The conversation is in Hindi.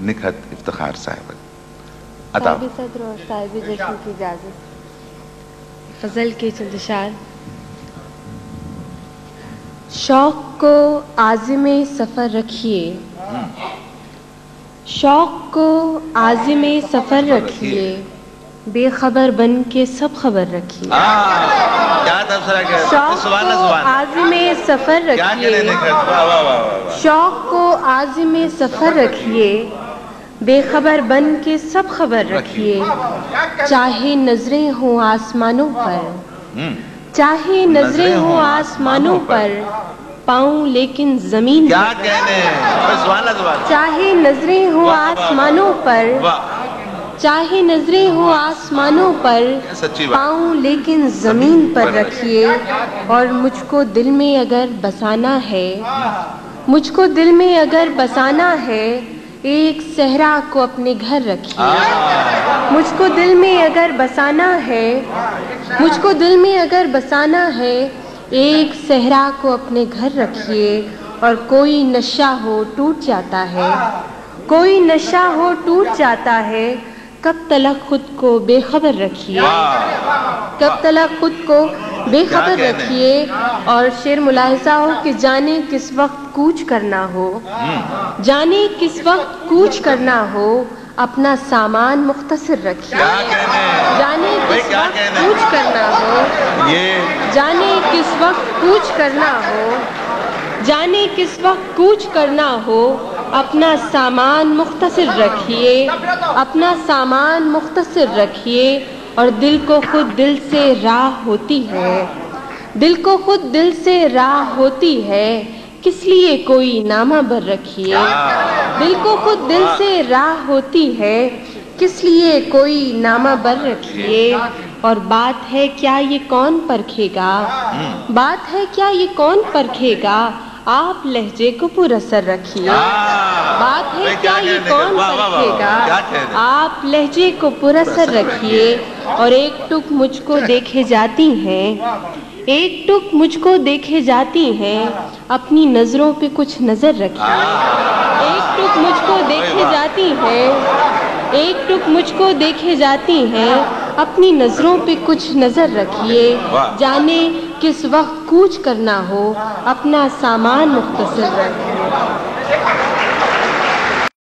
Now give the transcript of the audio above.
निखत इफ्तार साहब। फजल की इजाज़त। गज़ल के चंदार शौक को आज़िम सफ़र रखिए। शौक को आज़िम सफ़र रखिए। बेखबर बन के सब खबर रखिए शौक को सुभान आज़िम सफ़र रखिए। शौक को आज़िम सफ़र रखिए। बेखबर बन के सब खबर रखिए। चाहे नज़रें हों आसमानों पर। हम्म, चाहे नज़रें हों आसमानों पर। पाऊँ लेकिन ज़मीन क्या कहने चाहे नज़रें हों। आसमानों पर। चाहे नज़रें हो आसमानों पर पाऊँ लेकिन ज़मीन पर रखिए और मुझको दिल में अगर बसाना है मुझको दिल में अगर बसाना है एक सहरा को अपने घर रखिए। मुझको दिल में अगर बसाना है मुझको दिल में अगर बसाना है एक सहरा को अपने घर रखिए और कोई नशा हो टूट जाता है। कोई नशा हो टूट जाता है कब तलक खुद को बेखबर रखिए। कब तलक खुद को बेखबर रखिए और शेर मुलाहिजा हो कि जाने किस वक्त कूच करना हो। जाने किस वक्त कूच करना हो अपना सामान मुख्तसर रखिए। जाने किस वक्त? कूच करना हो। ये जाने किस वक्त कूच करना हो। जाने किस वक्त कूच करना हो अपना सामान मुख्तसर रखिए अपना सामान मुख्तसर रखिए और दिल को खुद दिल से राह होती है। दिल को खुद दिल से राह होती है किस लिए कोई नामा बर रखिए? दिल को खुद दिल से राह होती है किस लिए कोई नामा बर रखिए? और बात है क्या ये कौन परखेगा? बात है क्या ये कौन परखेगा? आप लहजे को पुरसर रखिए। बात है क्या ये कौन कहने? आप लहजे को पुरसर रखिए और एक टुक मुझको देखे जाती हैं। एक टुक मुझको देखे जाती हैं। अपनी नज़रों पे कुछ नज़र रखिए। एक टुक मुझको देखे जाती हैं। एक टुक मुझको देखे जाती हैं अपनी नज़रों पे कुछ नज़र रखिए। जाने किस वक्त कूच करना हो अपना सामान मुख्तर रखिए